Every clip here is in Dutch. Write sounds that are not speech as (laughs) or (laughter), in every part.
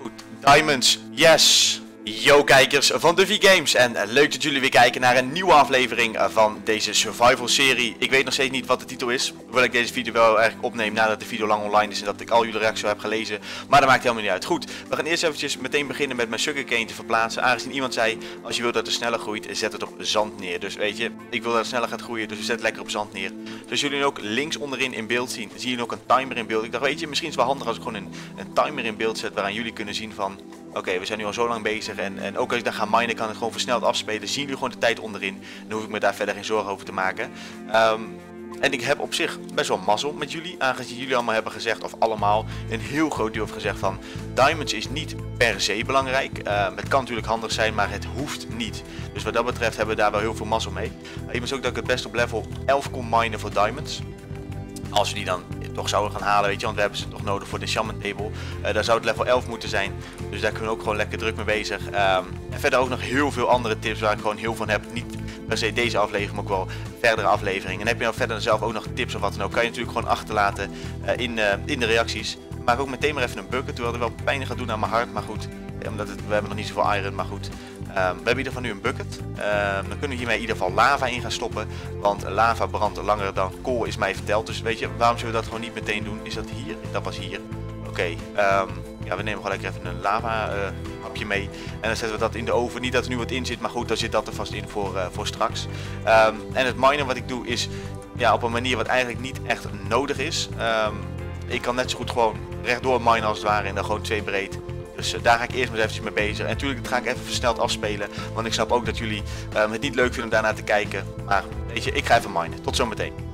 Goed. Diamonds. Yes. Yo kijkers van de V-Games en eh, leuk dat jullie weer kijken naar een nieuwe aflevering eh, van deze survival serie. Ik weet nog steeds niet wat de titel is, hoewel ik deze video wel eigenlijk opneem nadat de video lang online is en dat ik al jullie reacties heb gelezen. Maar dat maakt helemaal niet uit. Goed, we gaan eerst eventjes meteen beginnen met mijn sugarcane te verplaatsen. Aangezien iemand zei, als je wilt dat het sneller groeit, zet het op zand neer. Dus weet je, ik wil dat het sneller gaat groeien, dus zet het lekker op zand neer. Zoals jullie nu ook links onderin in beeld zien, zie je ook een timer in beeld. Ik dacht, weet je, misschien is het wel handig als ik gewoon een, een timer in beeld zet waaraan jullie kunnen zien van Oké, we zijn nu al zo lang bezig en, en ook als ik dan ga minen kan het gewoon versneld afspelen. Zien jullie gewoon de tijd onderin. Dan hoef ik me daar verder geen zorgen over te maken. Ehm, en ik heb op zich best wel mazzel met jullie. Aangezien jullie allemaal hebben gezegd, of allemaal, een heel groot deel heeft gezegd van... Diamonds is niet per se belangrijk. Um, het kan natuurlijk handig zijn, maar het hoeft niet. Dus wat dat betreft hebben we daar wel heel veel mazzel mee. Ik wist ook dat ik het best op level 11 kon minen voor Diamonds. Als we die dan toch zouden gaan halen, weet je, want we hebben ze toch nodig voor de Shaman Table. Uh, daar zou het level 11 moeten zijn, dus daar kunnen we ook gewoon lekker druk mee bezig. Um, en verder ook nog heel veel andere tips waar ik gewoon heel van heb. Niet per se deze aflevering, maar ook wel verdere afleveringen. En heb je nou verder zelf ook nog tips of wat dan ook, kan je natuurlijk gewoon achterlaten uh, in, uh, in de reacties. Maak ook meteen maar even een bucket, terwijl het wel pijn gaat doen aan mijn hart, maar goed. Omdat het, we hebben nog niet zoveel iron, maar goed. Um, we hebben in ieder geval nu een bucket. Um, dan kunnen we hiermee in ieder geval lava in gaan stoppen. Want lava brandt langer dan kool is mij verteld. Dus weet je, waarom zullen we dat gewoon niet meteen doen? Is dat hier? Dat was hier. Oké, um, ja, we nemen gewoon lekker even een lava uh, hapje mee. En dan zetten we dat in de oven. Niet dat er nu wat in zit, maar goed, dan zit dat er vast in voor, uh, voor straks. en het minen wat ik doe is ja, op een manier wat eigenlijk niet echt nodig is. ik kan net zo goed gewoon rechtdoor minen als het ware en dan gewoon twee breed. Dus uh, daar ga ik eerst maar eventjes mee bezig. En natuurlijk dat ga ik even versneld afspelen. Want ik snap ook dat jullie um, het niet leuk vinden om daarna te kijken. Maar weet je, ik ga even minen. Tot zometeen.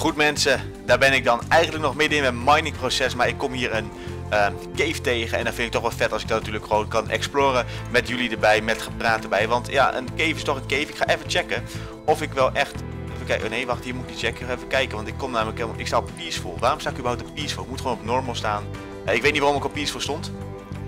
Goed mensen, daar ben ik dan eigenlijk nog midden in mijn mining proces, maar ik kom hier een uh, cave tegen en dan vind ik toch wel vet als ik dat natuurlijk gewoon kan exploren met jullie erbij, met gepraat erbij. Want ja, een cave is toch een cave. Ik ga even checken of ik wel echt... Even kijken, oh nee wacht, hier moet ik niet checken. Even kijken, want ik kom namelijk helemaal... Ik sta op peaceful. Waarom sta ik überhaupt op peaceful? Ik moet gewoon op normal staan. Uh, ik weet niet waarom ik op peaceful stond.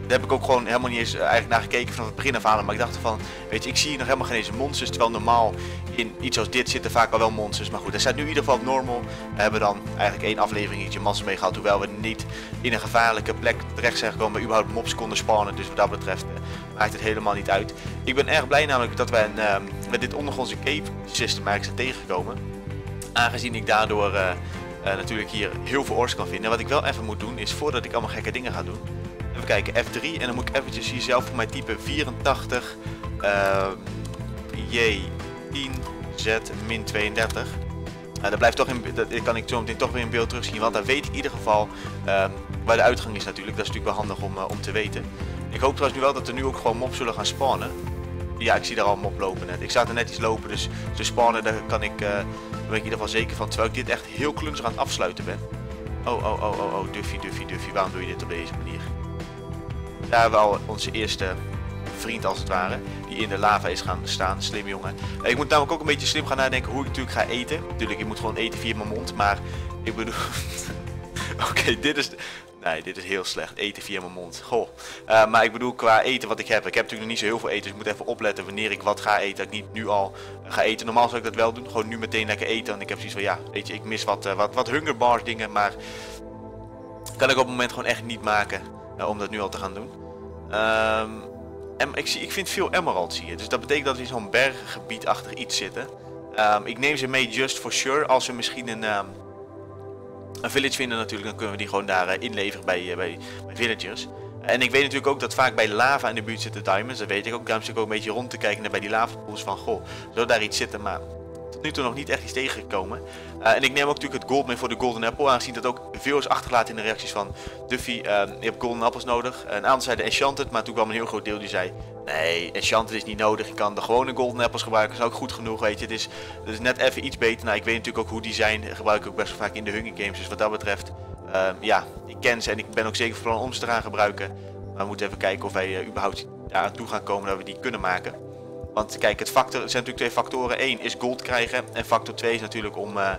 Daar heb ik ook gewoon helemaal niet eens eigenlijk naar gekeken vanaf het begin af aan. Maar ik dacht van, weet je, ik zie nog helemaal geen deze monsters. Terwijl normaal in iets als dit zitten vaak al wel monsters. Maar goed, er staat nu in ieder geval normal. We hebben dan eigenlijk één afleveringetje massa mee gehad. Hoewel we niet in een gevaarlijke plek terecht zijn gekomen. Maar überhaupt mobs konden spawnen. Dus wat dat betreft uh, maakt het helemaal niet uit. Ik ben erg blij namelijk dat een, uh, met dit ondergrondse cave system eigenlijk zijn tegengekomen. Aangezien ik daardoor uh, natuurlijk hier heel veel ors kan vinden. Wat ik wel even moet doen is voordat ik allemaal gekke dingen ga doen Even kijken, F3 en dan moet ik eventjes hier zelf voor mij typen 84 uh, J10 Z min 32. Uh, dat blijft toch in, dat kan ik zo meteen toch weer in beeld terugzien, want dan weet ik in ieder geval uh, waar de uitgang is natuurlijk. Dat is natuurlijk wel handig om, uh, om te weten. Ik hoop trouwens nu wel dat er nu ook gewoon mobs zullen gaan spawnen. Ja, ik zie daar al mob lopen net. Ik zag er net iets lopen, dus ze spawnen, daar kan ik, uh, ben ik in ieder geval zeker van. Terwijl ik dit echt heel klunzig aan het afsluiten ben. Oh, oh, oh, oh, oh, Duffy, Duffy, Duffy, waarom doe je dit op deze manier? Daar hebben we al onze eerste vriend als het ware, die in de lava is gaan staan. Slim jongen. Ik moet namelijk ook een beetje slim gaan nadenken hoe ik natuurlijk ga eten. Natuurlijk, ik moet gewoon eten via mijn mond, maar ik bedoel... (laughs) Oké, dit is... Nee, dit is heel slecht. Eten via mijn mond. Goh. Uh, maar ik bedoel, qua eten wat ik heb. Ik heb natuurlijk nog niet zo heel veel eten. Dus ik moet even opletten wanneer ik wat ga eten. Dat ik niet nu al ga eten. Normaal zou ik dat wel doen. Gewoon nu meteen lekker eten. En ik heb zoiets van, ja, weet je, ik mis wat, uh, wat, wat hungerbars dingen. Maar kan ik op het moment gewoon echt niet maken. Uh, om dat nu al te gaan doen. Um, ik, zie, ik vind veel emeralds hier. Dus dat betekent dat we in zo'n berggebied achter iets zitten. Um, ik neem ze mee just for sure. Als we misschien een... Um, een village vinden natuurlijk, dan kunnen we die gewoon daar uh, inleveren bij, uh, bij, bij, villagers. En ik weet natuurlijk ook dat vaak bij lava in de buurt zitten diamonds. Dat weet ik ook. Daarom zit ik ook een beetje rond te kijken naar bij die lavapools van, goh, zou daar iets zitten? Maar nu toe nog niet echt iets tegengekomen. Uh, en ik neem ook natuurlijk het gold mee voor de golden apple. Aangezien dat ook veel is achtergelaten in de reacties van Duffy. Uh, je hebt golden apples nodig. Een aantal zeiden enchanted, maar toen kwam een heel groot deel die zei... Nee, enchanted is niet nodig. Je kan de gewone golden apples gebruiken. Dat is ook goed genoeg, weet je. Het is, het is net even iets beter. Nou, ik weet natuurlijk ook hoe die zijn. Gebruik ik ook best wel vaak in de Hunger Games. Dus wat dat betreft, uh, ja, ik ken ze en ik ben ook zeker van plan om ze te gaan gebruiken. Maar we moeten even kijken of wij uh, überhaupt daar aan toe gaan komen dat we die kunnen maken. Want kijk, het factor, er zijn natuurlijk twee factoren. Eén is gold krijgen en factor 2 is natuurlijk om, uh,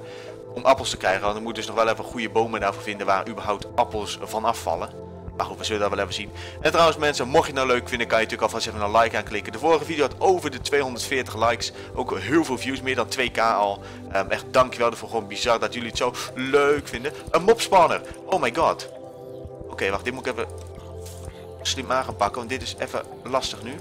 om appels te krijgen. Want we moeten dus nog wel even goede bomen daarvoor vinden waar überhaupt appels van afvallen. Maar goed, we zullen dat wel even zien. En trouwens mensen, mocht je het nou leuk vinden, kan je natuurlijk alvast even een like aanklikken. De vorige video had over de 240 likes. Ook heel veel views, meer dan 2k al. Um, echt dankjewel ervoor, gewoon bizar dat jullie het zo leuk vinden. Een mobspanner, oh my god. Oké, wacht, dit moet ik even slim aan gaan pakken, want dit is even lastig nu.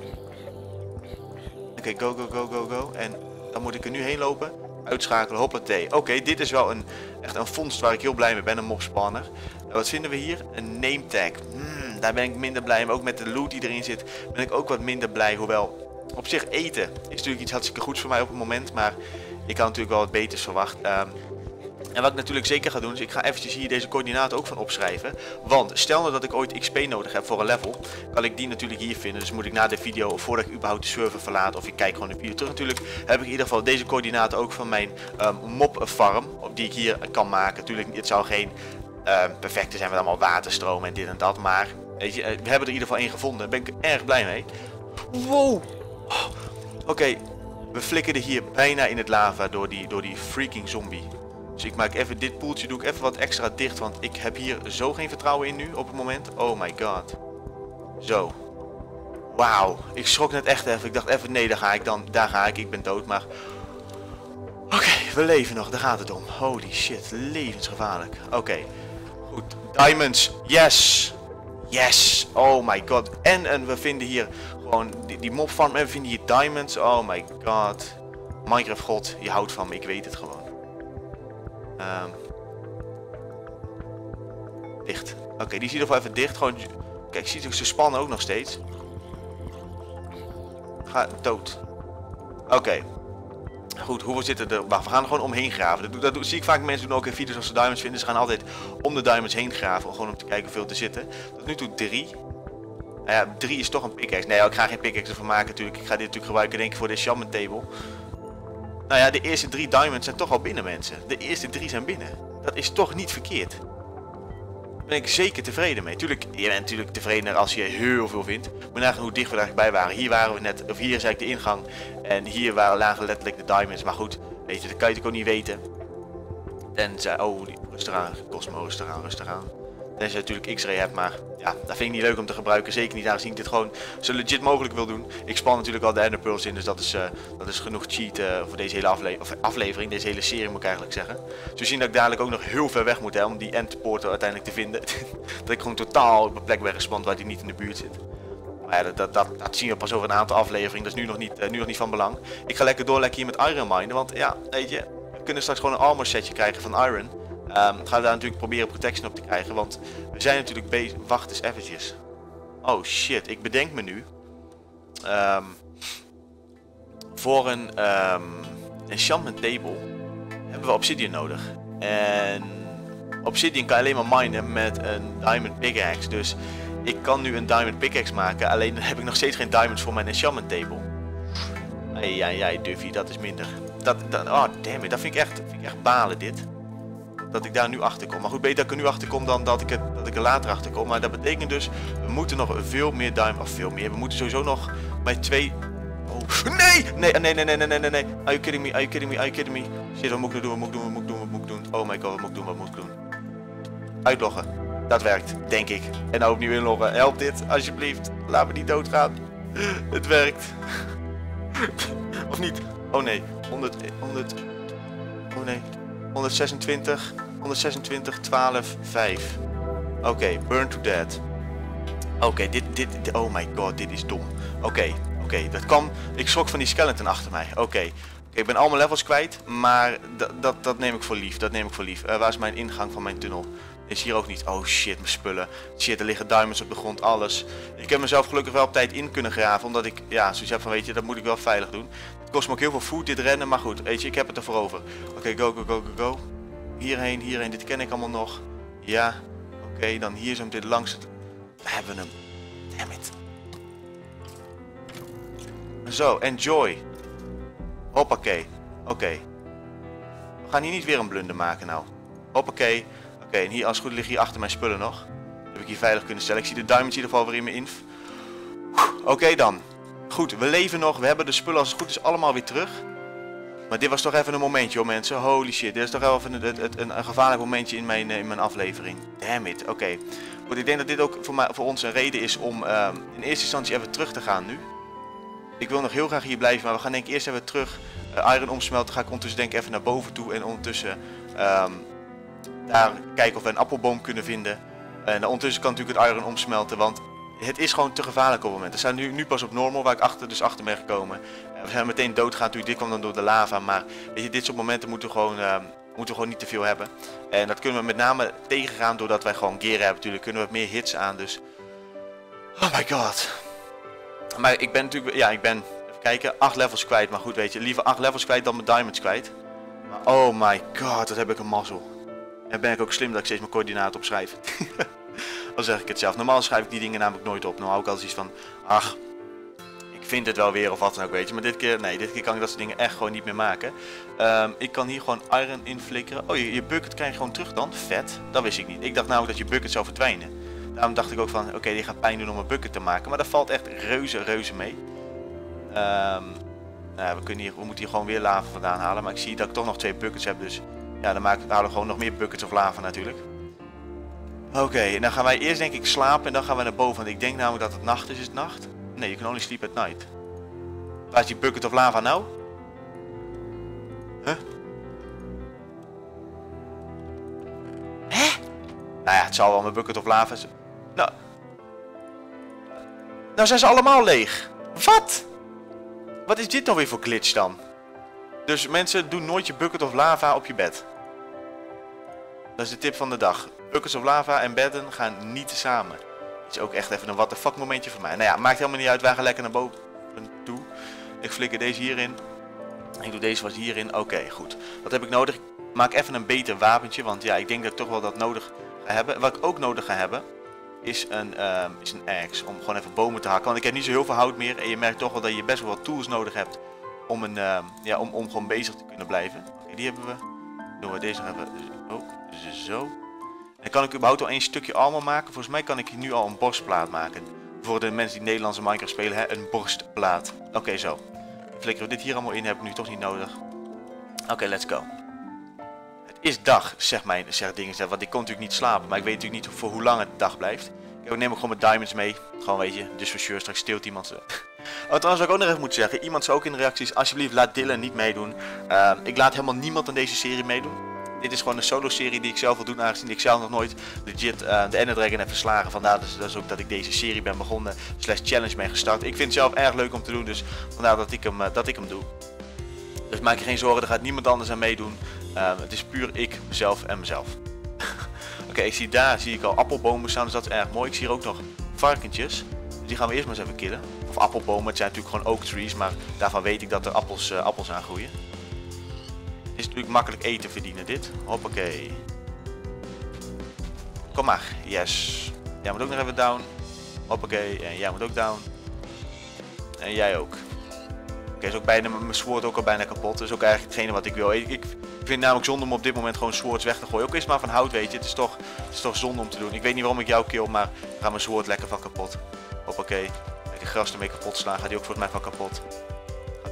Oké, go, go, go, go, go. En dan moet ik er nu heen lopen. Uitschakelen, hoppatee. Oké, dit is wel een, echt een vondst waar ik heel blij mee ben, een mobspanner. Wat vinden we hier? Een name tag. Hmm, daar ben ik minder blij mee. Ook met de loot die erin zit ben ik ook wat minder blij. Hoewel, op zich eten is natuurlijk iets hartstikke goeds voor mij op het moment. Maar ik had natuurlijk wel wat beters verwacht. Um, en wat ik natuurlijk zeker ga doen, is ik ga eventjes hier deze coördinaten ook van opschrijven. Want stel nou dat ik ooit XP nodig heb voor een level, kan ik die natuurlijk hier vinden. Dus moet ik na de video, voordat ik überhaupt de server verlaat, of ik kijk gewoon de video terug natuurlijk, heb ik in ieder geval deze coördinaten ook van mijn um, mob farm, die ik hier kan maken. Natuurlijk, het zou geen uh, perfecte zijn met allemaal waterstromen en dit en dat. Maar weet je, we hebben er in ieder geval één gevonden. Daar ben ik erg blij mee. Wow! Oké, okay. we flikkerden hier bijna in het lava door die, door die freaking zombie. Dus ik maak even dit poeltje doe ik even wat extra dicht. Want ik heb hier zo geen vertrouwen in nu op het moment. Oh my god. Zo. Wauw. Ik schrok net echt even. Ik dacht even nee daar ga ik dan. Daar ga ik. Ik ben dood. Maar Oké, we leven nog. Daar gaat het om. Holy shit, levensgevaarlijk. Oké, goed. Diamonds, yes! Yes! Oh my god. En, en we vinden hier gewoon die, die en we vinden hier diamonds. Oh my god. Minecraft god, je houdt van me. Ik weet het gewoon. Um. Dicht. Oké, die ziet er wel even dicht. Gewoon... Kijk, ziet ook ze spannen ook nog steeds. Ga dood. Oké. Okay. Goed, hoeveel zitten er? Wacht, we gaan er gewoon omheen graven. Dat, dat, zie ik vaak mensen doen ook in video's als ze diamonds vinden. Ze gaan altijd om de diamonds heen graven. Gewoon om te kijken hoeveel er zitten. Tot nu toe drie. Nou ja, drie is toch een pickaxe. Nee, ik ga geen pickaxe ervan maken natuurlijk. Ik ga dit natuurlijk gebruiken denk ik voor de enchantment table. Nou ja, de eerste drie diamonds zijn toch al binnen mensen. De eerste drie zijn binnen. Dat is toch niet verkeerd. Daar ben ik zeker tevreden mee. Tuurlijk, je bent natuurlijk tevredener als je heel veel vindt. Maar nagaan hoe dicht we daarbij waren. Hier waren we net, of hier is eigenlijk de ingang. En hier waren, lagen letterlijk de diamonds. Maar goed, weet je, dat kan je natuurlijk ook niet weten. Tenzij, oh, rustig aan, Cosmo, rustig aan, rustig aan. Tenzij je natuurlijk X-ray hebt, maar ja, dat vind ik niet leuk om te gebruiken. Zeker niet aangezien ik dit gewoon zo legit mogelijk wil doen. Ik span natuurlijk al de Ender Pearls in, dus dat is, uh, dat is genoeg cheat uh, voor deze hele aflevering, deze hele serie moet ik eigenlijk zeggen. Zo zien dat ik dadelijk ook nog heel ver weg moet hè, om die endportal uiteindelijk te vinden. (laughs) dat ik gewoon totaal op een plek ben gespand waar die niet in de buurt zit. Maar ja, dat, dat, zien we pas over een aantal afleveringen, dat is nu nog niet, uh, nu nog niet van belang. Ik ga lekker doorlekken hier met Iron Mine, want ja, weet je, we kunnen straks gewoon een armor setje krijgen van Iron. Um, gaan we daar natuurlijk proberen protection op te krijgen, want we zijn natuurlijk bezig... Wacht eens eventjes. Oh shit, ik bedenk me nu. Um, voor een um, enchantment table hebben we obsidian nodig. En obsidian kan alleen maar minen met een diamond pickaxe. Dus ik kan nu een diamond pickaxe maken, alleen heb ik nog steeds geen diamonds voor mijn enchantment table. Ai, ai, ai, Duffy, dat is minder. Dat, dat, oh, damn it, dat vind ik echt, vind ik echt balen dit dat ik daar nu achter kom. Maar goed, beter dat ik er nu achter kom dan dat ik, het, dat ik er later achter kom. Maar dat betekent dus, we moeten nog veel meer duim, of veel meer. We moeten sowieso nog bij twee... Oh, nee! Nee, nee, nee, nee, nee, nee, nee. Are you kidding me? Are you kidding me? Are you kidding me? Shit, wat moet ik doen? Wat moet ik doen? Wat moet ik doen? Wat moet ik doen? Oh my god, wat moet ik doen? Wat moet ik doen? Uitloggen. Dat werkt, denk ik. En nou opnieuw inloggen. Help dit, alsjeblieft. Laat me niet doodgaan. (laughs) Het werkt. (laughs) of niet? Oh nee. 100, 100. Oh nee. 126. 126, 12, 5. Oké, burn to dead. Oké, dit, dit, oh my god, dit is dom. Oké, oké, dat kan, ik schrok van die skeleton achter mij. Oké, ik ben al mijn levels kwijt, maar dat, dat neem ik voor lief, dat neem ik voor lief. Uh, waar is mijn ingang van mijn tunnel? Is hier ook niet. Oh shit, mijn spullen. Shit, er liggen diamonds op de grond, alles. Ik heb mezelf gelukkig wel op tijd in kunnen graven, omdat ik, ja, zoiets heb van, weet je, dat moet ik wel veilig doen. Kost me ook heel veel food, dit rennen, maar goed, weet je, ik heb het ervoor over. Oké, go, go, go, go, go. Hierheen, hierheen, dit ken ik allemaal nog. Ja, oké, dan hier zo dit langs het... We hebben hem. Damn it. Zo, enjoy. Hoppakee. Oké. We gaan hier niet weer een blunder maken nou. Hoppakee. Oké, en hier als het goed liggen hier achter mijn spullen nog. heb ik hier veilig kunnen stellen. Ik zie de diamonds in ieder geval weer in mijn inf. Oké dan. Goed, we leven nog. We hebben de spullen als het goed is allemaal weer terug. Maar dit was toch even een momentje hoor mensen. Holy shit, dit is toch even een, een, gevaarlijk momentje in mijn, in mijn aflevering. Damn it, oké. Goed, ik denk dat dit ook voor, voor ons een reden is om um, in eerste instantie even terug te gaan nu. Ik wil nog heel graag hier blijven, maar we gaan denk ik eerst even terug uh, iron omsmelten. Ga ik ondertussen denk ik even naar boven toe en ondertussen um, daar kijken of we een appelboom kunnen vinden. En ondertussen kan natuurlijk het iron omsmelten, want het is gewoon te gevaarlijk op het moment. We zijn nu, nu pas op normal, waar ik achter, dus achter ben gekomen. We zijn meteen doodgaan natuurlijk, dit kwam dan door de lava. Maar weet je, dit soort momenten moeten we gewoon, we gewoon niet te veel hebben. En dat kunnen we met name tegengaan doordat wij gewoon gear hebben natuurlijk. Kunnen we meer hits aan, dus... Oh my god. Maar ik ben natuurlijk, ja ik ben, even kijken, 8 levels kwijt. Maar goed weet je, liever 8 levels kwijt dan mijn diamonds kwijt. Maar oh my god, dat heb ik een mazzel. En ben ik ook slim dat ik steeds mijn coördinaten opschrijf. (laughs) Dan zeg ik het zelf. Normaal schrijf ik die dingen namelijk nooit op. Normaal ook altijd iets van, ach, ik vind het wel weer of wat dan ook, weet je. Maar dit keer, nee, dit keer kan ik dat soort dingen echt gewoon niet meer maken. Um, ik kan hier gewoon iron in flikkeren. Oh, je, je bucket krijg je gewoon terug dan? Vet. Dat wist ik niet. Ik dacht namelijk dat je bucket zou verdwijnen. Daarom dacht ik ook van, oké, die gaat pijn doen om een bucket te maken. Maar dat valt echt reuze, reuze mee. Um, nou, we, kunnen hier, we moeten hier gewoon weer lava vandaan halen. Maar ik zie dat ik toch nog twee buckets heb. Dus ja, dan maken, halen we gewoon nog meer buckets of lava natuurlijk. Oké, en dan gaan wij eerst denk ik slapen en dan gaan we naar boven. Want ik denk namelijk dat het nacht is. Is het nacht? Nee, je can only sleep at night. Waar is die bucket of lava nou? Huh? Hè? Nou ja, het zal wel mijn bucket of lava zijn. Nou. Nou zijn ze allemaal leeg. Wat? Wat is dit nou weer voor glitch dan? Dus mensen, doen nooit je bucket of lava op je bed. Dat is de tip van de dag. Buckets of lava en bedden gaan niet samen. Is ook echt even een what the fuck momentje voor mij. Nou ja, maakt helemaal niet uit. Wij gaan lekker naar boven toe. Ik flikker deze hierin. Ik doe deze was hierin. Oké, goed. Wat heb ik nodig? Ik maak even een beter wapentje. Want ja, ik denk dat ik toch wel dat nodig ga hebben. Wat ik ook nodig ga hebben, is een, uh, is een axe. Om gewoon even bomen te hakken. Want ik heb niet zo heel veel hout meer. En je merkt toch wel dat je best wel wat tools nodig hebt. Om, een, uh, ja, om, om gewoon bezig te kunnen blijven. Die hebben we. Doen we deze nog even. Oh, zo. En kan ik überhaupt al één stukje armor maken? Volgens mij kan ik nu al een borstplaat maken. Voor de mensen die Nederlandse Minecraft spelen, hè? een borstplaat. Oké, zo. Flikkeren we dit hier allemaal in, heb ik nu toch niet nodig. Oké, let's go. Het is dag, zegt mijn zegt dingen, want ik kon natuurlijk niet slapen. Maar ik weet natuurlijk niet voor hoe lang het dag blijft. Ik neem ook gewoon mijn diamonds mee. Gewoon weet je, dus voor sure, straks steelt iemand ze. (laughs) Oh, trouwens, wat ik ook nog even moet zeggen. Iemand zou ook in de reacties, alsjeblieft laat Dylan niet meedoen. Uh, ik laat helemaal niemand aan deze serie meedoen. Dit is gewoon een solo-serie die ik zelf wil doen, aangezien ik zelf nog nooit legit uh, de Ender Dragon heb verslagen. Vandaar dus, is ook dat ik deze serie ben begonnen, slash challenge ben gestart. Ik vind het zelf erg leuk om te doen, dus vandaar dat ik hem, uh, dat ik hem doe. Dus maak je geen zorgen, er gaat niemand anders aan meedoen. Uh, het is puur ik, mezelf en mezelf. (laughs) Oké, ik zie daar zie ik al appelbomen staan, dus dat is erg mooi. Ik zie hier ook nog varkentjes. Dus die gaan we eerst maar eens even killen. Of appelbomen, het zijn natuurlijk gewoon oak trees, maar daarvan weet ik dat er appels, appels aan groeien is natuurlijk makkelijk eten verdienen dit. Hoppakee. Kom maar. Yes. Jij moet ook nog even down. Hoppakee. En jij moet ook down. En jij ook. Oké, is ook bijna mijn sword ook al bijna kapot. Dat is ook eigenlijk hetgene wat ik wil. Ik, ik vind namelijk zonde om op dit moment gewoon swords weg te gooien. Ook is maar van hout, weet je. Het is, toch, het is toch zonde om te doen. Ik weet niet waarom ik jou kill, maar ga mijn sword lekker van kapot. Hoppakee. Lekker gras ermee kapot slaan. Gaat die ook volgens mij van kapot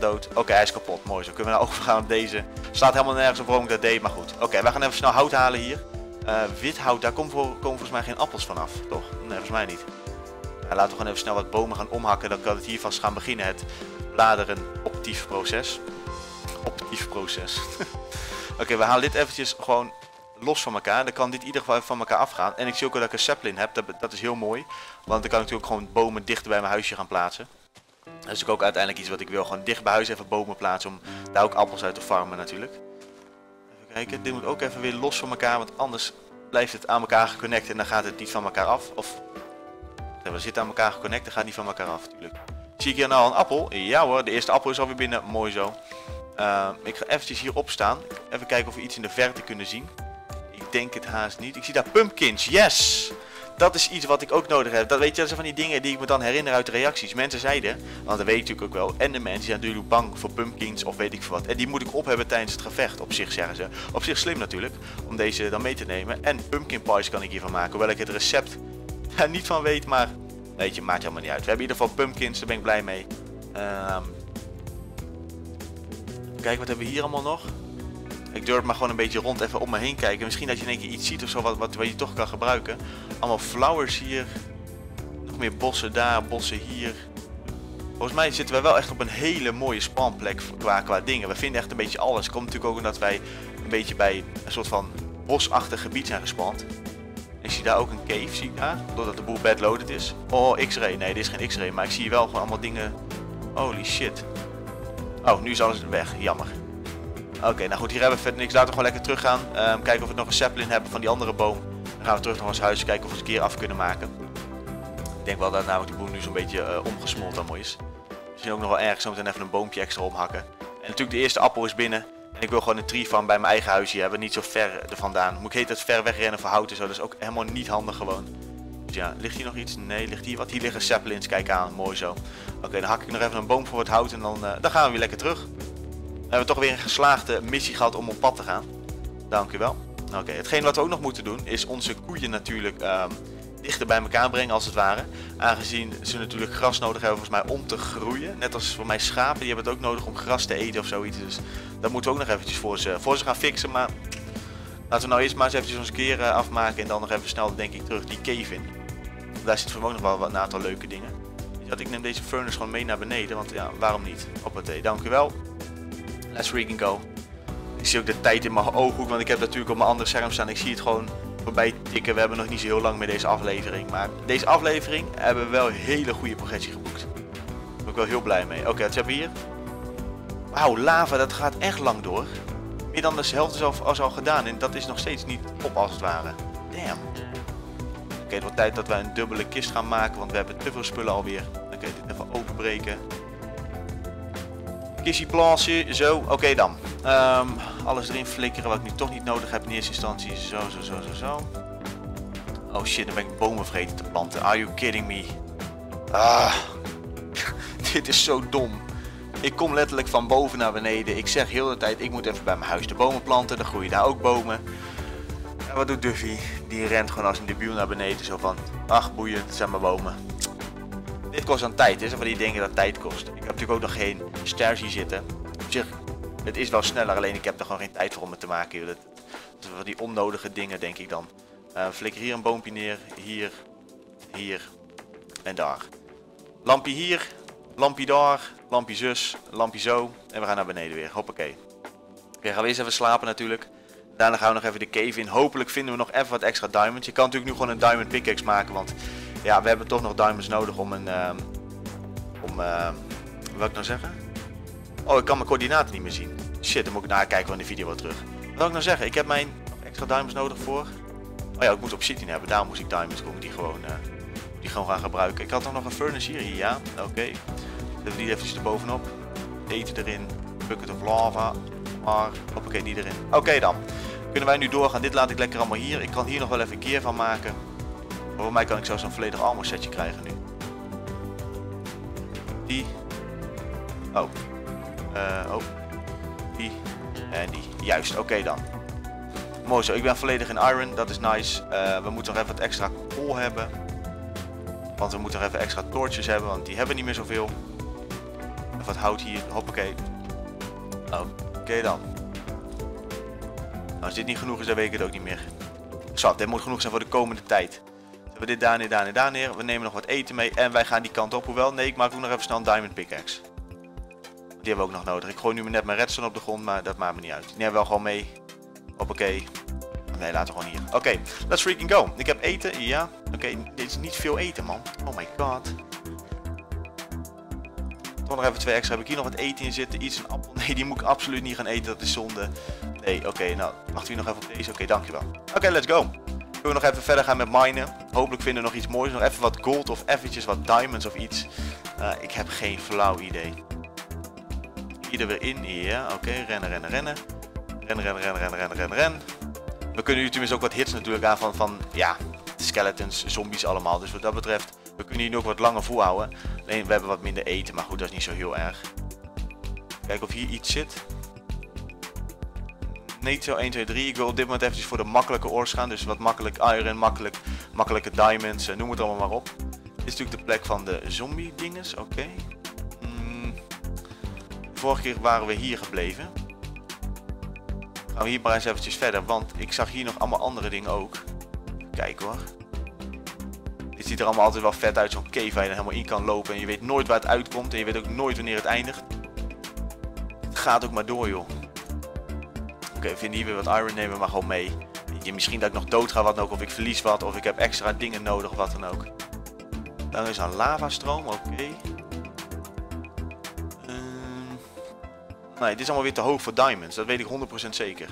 dood. Oké, hij is kapot. Mooi. Zo kunnen we nou overgaan (laughs) op deze. Staat helemaal nergens op waarom ik dat deed, maar goed. Oké, we gaan even snel hout halen hier. Uh, wit hout, daar komen, voor, komen, volgens mij geen appels vanaf, toch? Nee, volgens mij niet. laten we gewoon even snel wat bomen gaan omhakken. Dan kan het hier vast gaan beginnen. Het bladeren optief proces. Optief proces. (laughs) Oké, we halen dit eventjes gewoon los van elkaar. Dan kan dit in ieder geval van elkaar afgaan. En ik zie ook wel dat ik een sapling heb. Dat, dat is heel mooi. Want dan kan ik natuurlijk gewoon bomen dichter bij mijn huisje gaan plaatsen. Dat is ook uiteindelijk iets wat ik wil. Gewoon dicht bij huis even bomen plaatsen. Om daar ook appels uit te farmen natuurlijk. Even kijken. Dit moet ook even weer los van elkaar. Want anders blijft het aan elkaar geconnect. En dan gaat het niet van elkaar af. Of we zitten aan elkaar geconnect. Dan gaat niet van elkaar af natuurlijk. Zie ik hier nou een appel? Ja hoor. De eerste appel is alweer binnen. Mooi zo. Uh, ik ga eventjes hierop staan. Even kijken of we iets in de verte kunnen zien. Ik denk het haast niet. Ik zie daar pumpkins. Yes! Dat is iets wat ik ook nodig heb. Dat weet je, dat zijn van die dingen die ik me dan herinner uit de reacties. Mensen zeiden, want dat weet ik natuurlijk ook wel. En de mensen zijn natuurlijk bang voor pumpkins of weet ik veel wat. En die moet ik op hebben tijdens het gevecht. Op zich zeggen ze. Op zich slim natuurlijk. Om deze dan mee te nemen. En pumpkin pies kan ik hiervan maken. Hoewel ik het recept (laughs) er niet van weet. Maar weet je, maakt helemaal niet uit. We hebben in ieder geval pumpkins. Daar ben ik blij mee. Um, Kijk, wat hebben we hier allemaal nog? Ik durf maar gewoon een beetje rond even om me heen kijken. Misschien dat je in één keer iets ziet of zo wat, wat, wat je toch kan gebruiken. Allemaal flowers hier. Nog meer bossen daar, bossen hier. Volgens mij zitten we wel echt op een hele mooie spanplek qua, qua dingen. We vinden echt een beetje alles. Komt natuurlijk ook omdat wij een beetje bij een soort van bosachtig gebied zijn gespand. Ik zie daar ook een cave, zie ik daar. Doordat de boel loaded is. Oh, x-ray. Nee, dit is geen x-ray. Maar ik zie wel gewoon allemaal dingen... Holy shit. Oh, nu is alles weg. Jammer. Oké, nou goed, hier hebben we verder niks. Laten we gewoon lekker terug gaan. Um, kijken of we nog een sapling hebben van die andere boom. Dan gaan we terug naar ons huis kijken of we het een keer af kunnen maken. Ik denk wel dat namelijk die boom nu zo'n beetje uh, omgesmolten mooi is. Misschien ook nog wel ergens zometeen even een boompje extra omhakken. En natuurlijk de eerste appel is binnen. En ik wil gewoon een tree van bij mijn eigen huisje hebben. Niet zo ver er vandaan. Moet ik heet het ver wegrennen voor hout en zo. Dat is ook helemaal niet handig gewoon. Dus ja, ligt hier nog iets? Nee, ligt hier wat? Hier liggen saplings, kijk aan, mooi zo. Oké, dan hak ik nog even een boom voor het hout en dan, uh, dan gaan we weer lekker terug. Hebben we toch weer een geslaagde missie gehad om op pad te gaan. Dankjewel. Oké, hetgeen wat we ook nog moeten doen is onze koeien natuurlijk um, dichter bij elkaar brengen als het ware. Aangezien ze natuurlijk gras nodig hebben volgens mij om te groeien. Net als voor mij schapen, die hebben het ook nodig om gras te eten of zoiets. Dus dat moeten we ook nog eventjes voor ze, voor ze gaan fixen. Maar laten we nou eerst maar eens eventjes onze keer uh, afmaken en dan nog even snel denk ik terug die cave in. Daar zit voor ook nog wel een aantal leuke dingen. Dat ik neem deze furnace gewoon mee naar beneden, want ja, waarom niet? Hoppatee, dankjewel. Let's freaking go. Ik zie ook de tijd in mijn ooghoek, want ik heb natuurlijk op mijn andere scherm staan. Ik zie het gewoon voorbij tikken. We hebben nog niet zo heel lang met deze aflevering. Maar deze aflevering hebben we wel hele goede progressie geboekt. Daar ben ik wel heel blij mee. Oké, wat hebben we hier? Wauw, lava, dat gaat echt lang door. Meer dan de helft al, gedaan en dat is nog steeds niet op als het ware. Damn. Oké, het wordt tijd dat wij een dubbele kist gaan maken, want we hebben te veel spullen alweer. Dan kun je dit even openbreken. Kistje plaatsen, zo, oké dan. Um, alles erin flikkeren wat ik nu toch niet nodig heb in eerste instantie. Zo, zo, zo, zo, zo. Oh shit, dan ben ik bomen vergeten te planten. Are you kidding me? Ah, (laughs) dit is zo dom. Ik kom letterlijk van boven naar beneden. Ik zeg heel de tijd, ik moet even bij mijn huis de bomen planten. Dan groeien daar ook bomen. En wat doet Duffy? Die rent gewoon als een debiel naar beneden. Zo van, ach boeien, het zijn maar bomen. Dit kost dan tijd, is van die dingen dat tijd kost. Ik heb natuurlijk ook nog geen stairs hier zitten. Op zich, het is wel sneller, alleen ik heb er gewoon geen tijd voor om het te maken. Dat van die onnodige dingen, denk ik dan. Uh, flikker hier een boompje neer, hier, hier en daar. Lampje hier, lampje daar, lampje zus, lampje zo. En we gaan naar beneden weer, hoppakee. Oké, gaan we eerst even slapen natuurlijk. Daarna gaan we nog even de cave in. Hopelijk vinden we nog even wat extra diamonds. Je kan natuurlijk nu gewoon een diamond pickaxe maken. Want ja, we hebben toch nog diamonds nodig om een... Uh, om... Uh, wat ik nou zeggen? Oh, ik kan mijn coördinaten niet meer zien. Shit, dan moet ik nakijken in de video wel terug. Wat wil ik nou zeggen? Ik heb mijn extra diamonds nodig voor... Oh ja, ik moet obsidian hebben. Daarom moest ik diamonds komen die gewoon, uh, die gewoon gaan gebruiken. Ik had dan nog een furnace hier. Ja, oké. Okay. Zetten we die eventjes erbovenop. Eten erin. Bucket of lava. Maar, hoppakee, die erin. Oké dan. Kunnen wij nu doorgaan. Dit laat ik lekker allemaal hier. Ik kan hier nog wel even een keer van maken. Maar voor mij kan ik zo zo'n volledig armor setje krijgen nu. Die. Oh. Uh, oh. Die. En die. Juist, oké dan. Mooi zo, ik ben volledig in iron, dat is nice. Uh, we moeten nog even wat extra kool hebben. Want we moeten nog even extra torches hebben, want die hebben niet meer zoveel. Even wat hout hier, hoppakee. Oké dan. Als dit niet genoeg is, dan weet ik het ook niet meer. Zo, dit moet genoeg zijn voor de komende tijd. We dit daar neer, daar neer, daar neer. We nemen nog wat eten mee en wij gaan die kant op. Hoewel, nee, ik maak ook nog even snel een diamond pickaxe. Die hebben we ook nog nodig. Ik gooi nu net mijn redstone op de grond, maar dat maakt me niet uit. Die hebben we wel gewoon mee. Hoppakee. Nee, laten we gewoon hier. Oké, let's freaking go. Ik heb eten, ja. Oké, dit is niet veel eten, man. Oh my god. Toch nog even twee extra. Heb ik hier nog wat eten in zitten? Iets, een appel? (laughs) Nee, die moet ik absoluut niet gaan eten. Dat is zonde. Nee, oké, nou, wachten we nog even op deze. Oké, dankjewel. Oké, let's go. We nog even verder gaan met minen. Hopelijk vinden we nog iets moois. Nog even wat gold of eventjes wat diamonds of iets. Uh, ik heb geen flauw idee. Hier er weer in. Ja, oké. Rennen, rennen, rennen. Rennen, rennen, rennen, rennen, rennen, rennen. We kunnen nu tenminste ook wat hits natuurlijk aan van, van ja, skeletons, zombies allemaal. Dus wat dat betreft, we kunnen hier nog wat langer volhouden. Alleen we hebben wat minder eten, maar goed, dat is niet zo heel erg. Kijken of hier iets zit. Nee, zo 1, 2, 3. Ik wil op dit moment eventjes voor de makkelijke ores gaan. Dus wat makkelijk iron, makkelijk, makkelijke diamonds, eh, noem het allemaal maar op. Dit is natuurlijk de plek van de zombie dinges, oké. Hmm. Vorige keer waren we hier gebleven. Gaan we hier maar eens eventjes verder, want ik zag hier nog allemaal andere dingen ook. Kijk hoor. Dit ziet er allemaal altijd wel vet uit, zo'n cave waar je er helemaal in kan lopen. En je weet nooit waar het uitkomt en je weet ook nooit wanneer het eindigt. Het gaat ook maar door joh. Oké, vind hier weer wat iron nemen, maar gewoon mee. Misschien dat ik nog dood ga, wat dan ook, of ik verlies wat, of ik heb extra dingen nodig, wat dan ook. Dan is een lavastroom, oké. Okay. Uh, nee, dit is allemaal weer te hoog voor diamonds, dat weet ik 100% zeker.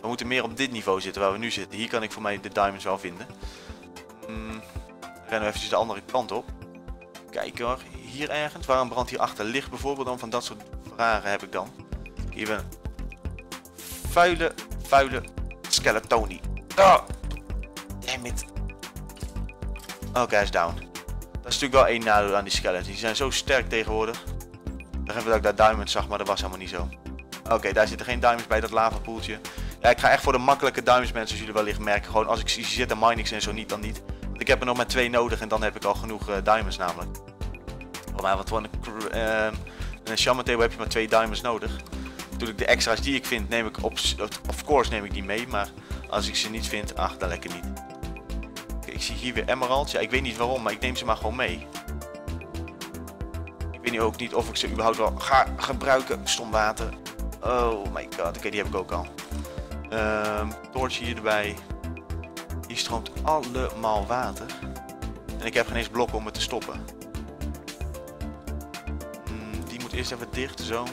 We moeten meer op dit niveau zitten, waar we nu zitten. Hier kan ik voor mij de diamonds wel vinden. Um, rennen we eventjes de andere kant op. Kijken hoor, hier ergens. Waarom brandt hier achter licht bijvoorbeeld dan? Van dat soort vragen heb ik dan. Hier ben vuile, vuile skeletoni. Oh, damn it. Oh, is down. Dat is natuurlijk wel één nadeel aan die skeletons. Die zijn zo sterk tegenwoordig. Dan hebben dat ik daar diamonds zag, maar dat was helemaal niet zo. Oké, daar zitten geen diamonds bij dat lavapoeltje. Ja, ik ga echt voor de makkelijke diamonds mensen, zoals jullie wellicht merken. Gewoon als ik zie zitten, mine ik en zo niet, dan niet. Want ik heb er nog maar twee nodig en dan heb ik al genoeg uh, diamonds namelijk. Oh, maar wat voor een, uh, een shaman table heb je maar twee diamonds nodig. Natuurlijk de extra's die ik vind neem ik op, of course neem ik die mee, maar als ik ze niet vind, ach dan lekker niet. ik zie hier weer emeralds, ja ik weet niet waarom, maar ik neem ze maar gewoon mee. Ik weet nu ook niet of ik ze überhaupt wel ga gebruiken, stom water. Oh my god, oké die heb ik ook al. Um, torch hier erbij. Hier stroomt allemaal water. En ik heb geen eens blokken om het te stoppen. Hmm, die moet eerst even dicht, zo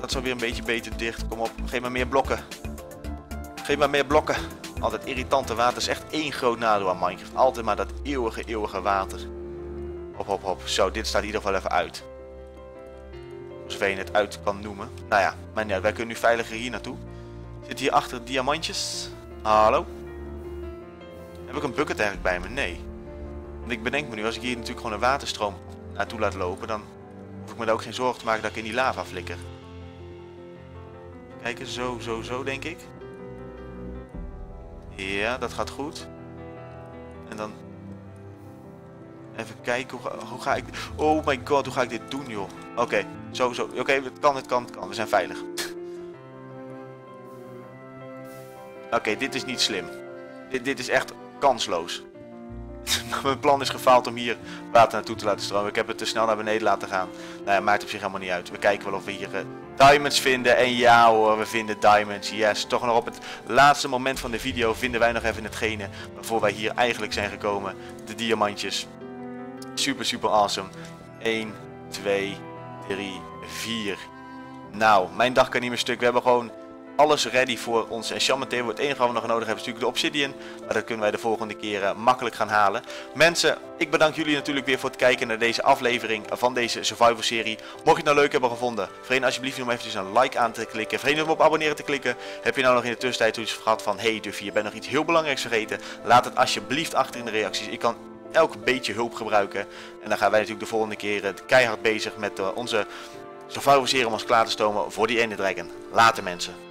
dat zo weer een beetje beter dicht. Kom op, geef maar meer blokken. Geef maar meer blokken. Altijd irritante water is echt één groot nadeel aan Minecraft. Altijd maar dat eeuwige, eeuwige water. Hop, hop, hop. Zo, dit staat in ieder geval even uit. Zover je het uit kan noemen. Nou ja, maar ja, wij kunnen nu veiliger hier naartoe. Zit hier achter diamantjes. Hallo? Heb ik een bucket eigenlijk bij me? Nee. Want ik bedenk me nu, als ik hier natuurlijk gewoon een waterstroom naartoe laat lopen, dan hoef ik me daar ook geen zorgen te maken dat ik in die lava flikker. Kijken, zo, zo, zo denk ik. Ja, dat gaat goed. En dan... Even kijken, hoe, hoe ga ik... Oh my god, hoe ga ik dit doen, joh? Oké, zo, zo. Oké, het kan, het kan, het kan. We zijn veilig. (laughs) Oké, dit is niet slim. Dit, dit is echt kansloos. (laughs) Mijn plan is gefaald om hier water naartoe te laten stromen. Ik heb het te snel naar beneden laten gaan. Nou ja, maakt op zich helemaal niet uit. We kijken wel of we hier uh, diamonds vinden. En ja hoor, we vinden diamonds. Yes, toch nog op het laatste moment van de video vinden wij nog even hetgene waarvoor wij hier eigenlijk zijn gekomen. De diamantjes. Super, super awesome. 1, 2, 3, 4. Nou, mijn dag kan niet meer stuk. We hebben gewoon alles ready voor ons enchantment. Het enige wat we nog nodig hebben is natuurlijk de obsidian. Maar dat kunnen wij de volgende keer uh, makkelijk gaan halen. Mensen, ik bedank jullie natuurlijk weer voor het kijken naar deze aflevering van deze survival serie. Mocht je het nou leuk hebben gevonden, vergeet alsjeblieft om eventjes een like aan te klikken. Vergeet niet om op abonneren te klikken. Heb je nou nog in de tussentijd iets gehad van, hey Duffy, je bent nog iets heel belangrijks vergeten. Laat het alsjeblieft achter in de reacties. Ik kan elk beetje hulp gebruiken. En dan gaan wij natuurlijk de volgende keer uh, keihard bezig met uh, onze survival om ons klaar te stomen voor die ene dragon. Later mensen.